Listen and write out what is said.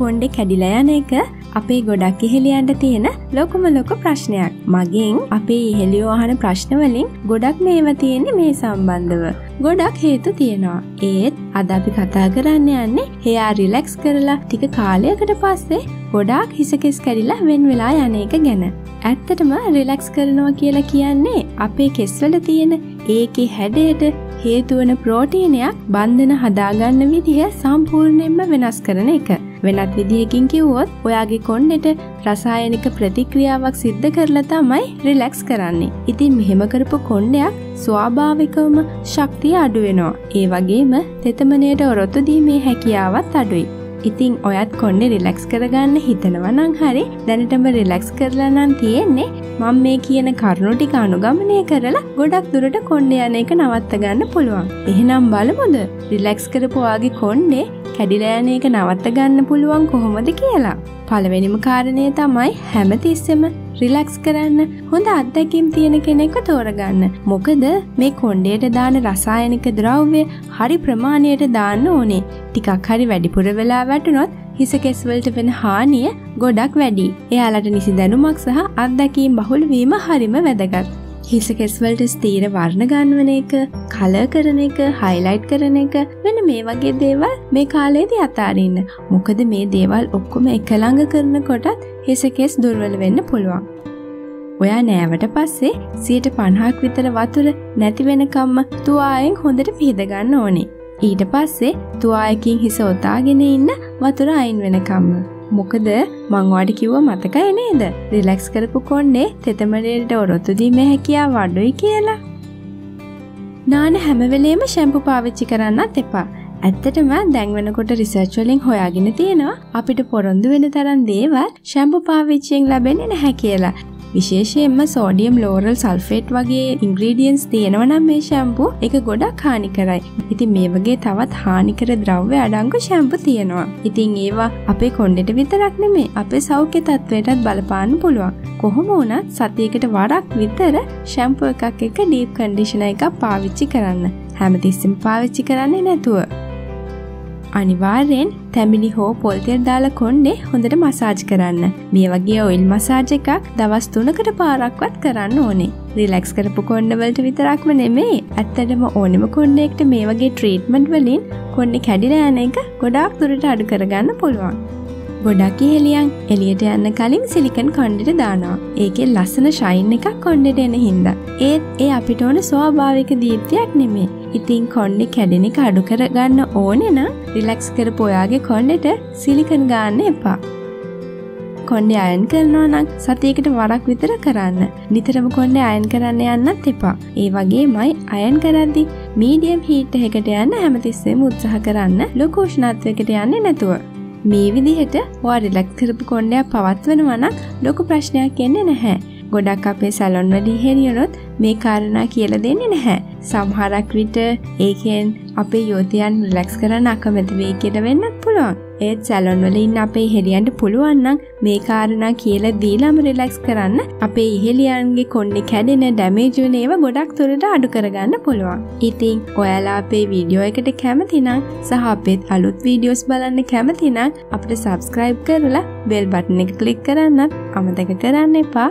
කොන්්ඩෙ කැඩිලා යන එක අපේ ගොඩක් ඉහෙලියන්ට තියෙන ලොකුම ලොක ප්‍රශ්නයක් මගෙන් අපේ ඉහෙලියෝ අහන ප්‍රශ්නවලින් ගොඩක් මේව තියෙන්නේ මේ සම්බන්ධව. ගොඩක් හේතු තියෙනවා. ඒත් අද අපි කතා කරන්න යන්නේ හයා රිලැක්ස් කරලා ටික කාලයකට පස්සේ ගොඩාක් හිසකෙස් කැඩිලා වෙන් වෙලා යන එක ගැන. ඇත්තටම රිලැක්ස් කරනවා කියලා කියන්නේ අපේ කෙස්වල තියෙන ඒකේ හැඩයට හේතුවන ප්‍රෝටීනයක් බන්ධන හදාගන්න විදිහ සම්පූර්ණයෙන්ම වෙනස් කරන එක. වෙනත් විදිහකින් කිව්වොත් ඔයාගේ කොන්්ඩෙට රසායනික ප්‍රතික්‍රියාවක් සිද්ධ කරලා තමයි රිලැක්ස් කරන්නේ. ඉතින් මෙහෙම කරපු කොන්්ඩයක් ස්වාභාවිකවම ශක්තිය අඩුවෙනවා. ඒ වගේම තෙතමනයට ඔරොත්තු දීමේ හැකියාවත් අඩුයි. ඉතිං ඔයත් කොන්්ඩෙ රිලැක්ස් කරගන්න හිතනවනං හරි දැනටම රිලැක්ස් කරලා නම් තියෙන්නේ මං මේ කියන කරුණු ටික අනුගමනය කරලා ගොඩක් දුරට කොන්්ඩ යන එක නවත්ත ගන්න පුළුවන්. එහෙනම් බලමුද රිලැක්ස් කරපුවාගේ කොන්්ඩේ කැඩිලෑන එක නවත්ත ගන්න පුළුවන් කොහොමද කියලා. පළවෙනිම කාරණය තමයි හැමතිස්සෙම රිලැක්ස් කරන්න හොඳ අත්දැකීම් තියෙන කෙනෙක්ව තෝරගන්න. මොකද මේ කොන්්ඩේට දාන රසායනික ද්‍රව්‍ය හරි ප්‍රමාණයට දාන්න ඕනේ. ටිකක් හරි වැඩිපුර වෙලා වැටුනොත් හිසකෙස්වලට වෙන හානිය ගොඩක් වැඩි. එයාලට නිසි දැනුමක් සහ අත්දැකීම් බහුල්වීම හරිම වැදගත්. හිසකෙස්වලට ස්තීර වර්ණ ගන්වන එක කල කරන එක හයිලයිට් කරන එක වෙන මේ වගේ දේවල් මේ කාලේදී අතාරන්න මොකද මේ දේවල් ඔක්කොම එකළඟ කරන කොටත් හිසකෙස් දුර්වල වෙන්න පුළුවන්. ඔයා නෑවට පස්සේ සියට පණහක් විතර වතුර නැතිවෙනකම්ම තුවායෙන් හොඳට පිහිදගන්න ඕනේ. ඊට පස්සේ තුවායකින් හිස ඔතාගෙන ඉන්න වතුර අයින් වෙනකම්ම. මොකද මංවාට කිව්ව මතකයි නේද රිලැක්ස් කරපු කොන්නේ තෙතමරයට ඔරොත්තු දීමේ හැකියා වඩුයි කියලා. නාන හැමවෙලේම ශැම්පු පාවිච්චි කරන්නත් එපා. ඇත්තටම දැන්වනකොට රිසර්ච් වලින් හොයාගෙන තියෙනවා අපිට පොරොන්දු වෙන තරම් දේවල් ශැම්පු පාවිච්චියෙන් ලැබෙන්නේ නැහැ කියලා. විශේෂයෙන්ම සෝඩියම් ලෝරල් සල්ෆේට් වගේ ඉංග්‍රීඩියන්ස් තියෙනවනම් මේ ශැම්පු එක ගොඩක් හානි කරයි. ඉතින් මේ වගේ තවත් හානිකර ද්‍රව්‍ය අඩංගු ශැම්පු තියෙනවා. ඉතින් ඒවා අපේ කොණ්ඩෙට විතරක් නෙමේ අපේ සෞඛ්‍ය තත්ත්වයටත් බලපාන්න පුළුවන්. කොහොම වුණත් සතියකට වරක් විතර ශැම්පු එකක් එක ඩීප් කන්ඩිෂනර් එකක් පාවිච්චි කරන්න. හැමතිස්සෙම පාවිච්චි කරන්නේ නැතුව. අනිවාර්යෙන් තැමිලි හෝ පොල්තෙල් දාලා කොන්්ඩේ හොඳට මසාජ් කරන්න. මේ වගේ ඔයිල් මසාජ් එකක් දවස් තුනකට පාරක්වත් කරන්න ඕනේ. රිලැක්ස් කරපු කොන්්ඩවලට විතරක්ම නෙමේ ඇත්තටම ඕනෙම කොන්්ඩෙක්ට මේ වගේ ට්‍රීට්මන්ට් වලින් කොන්්ඩි කැඩිල යන එක ගොඩාක් දුරට අඩු කරගන්න පුළුවන්. ගොඩක් හෙලියන් එලියට යන්න කලින් සිලිකන් කොන්්ඩට දානවා. ඒකෙ ලස්සන ශයින් එකක් කොන්්ඩට එන හින්ද. ඒත් ඒ අපිට ඕන ස්වාභාවික දීප්තියක් නෙමේ. ඉතින් කොන්්ඩෙ කැඩෙන එක අඩු කරගන්න ඕනෙ නම් රිලැක්ස් කරපු ඔයාගේ කොන්්ඩෙට සිලිකන් ගන්න එපා. කොන්්ඩේ අයන් කරනවා නම් සතියකට වරක් විතර කරන්න. නිතරම කොන්්ඩේ අයන් කරන්න යන්නත් එපා. ඒ වගේ මයි අයන් කරද්දි මීඩියම් හීට එකට යන්න හැමතිස්සේම උත්සාහ කරන්න ලොකෝෂ්ණත්වකට යන්නේ නැතුව. මේ විදිහට වා රිලැක්ස් කරපු කොන්්ඩයක් පවත්වනවනම් ලොකු ප්‍රශ්නයක් එන්නේ නැහැ. ගොඩක් අපේ සැලොන් වලි හෙරියනොත් මේ කාරණා කියල දෙන්නේ නැහැ. සම්හරක් විට ඒකෙන් අපේ යෝතයන් රිලැක්ස් කරන්න අකමැති වේ කියල වෙන්නත් පුළුවන්. ඒත් සැලොන් වල ඉන්න අපේ හෙරියන්ට පුළුවන්නම් මේ කාරණා කියල දීලාම රිලැක්ස් කරන්න අපේ ඉහෙලියන්ගේ කොන්්ඩි කැඩෙන ඩැමේජුන ඒව ගොඩක් තුරට අඩු කරගන්න පුළුවන්. ඉතිං ඔයාලා අපේ වීඩියෝ එකට කැමතිනම් සහ අපේත් අලුත් වීඩියෝස් බලන්න කැමතිනම් අපට සබස්ක්‍රයිබ් කරලා බෙල් බටන එක කලික් කරන්නත් අමතක කරන්න එපා